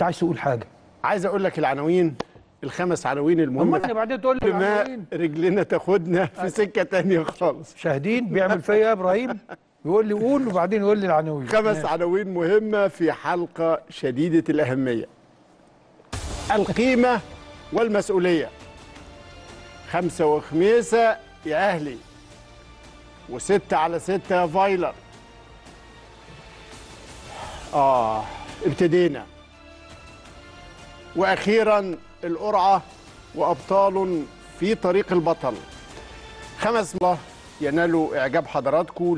انت عايز تقول حاجة. عايز أقول لك العناوين الخمس عناوين أمال المهمه بعدين تقول لي ما. رجلنا تاخدنا في سكة تانية خالص. شاهدين بيعمل فيا يا إبراهيم يقول لي قول وبعدين يقول لي العناوين. خمس عناوين مهمة في حلقة شديدة الأهمية. القيمة والمسؤولية. خمسة وخميسة يا أهلي وستة على ستة يا فايلر. آه ابتدينا. وأخيرا القرعة وأبطال في طريق البطل. خمس الله ينالوا إعجاب حضراتكم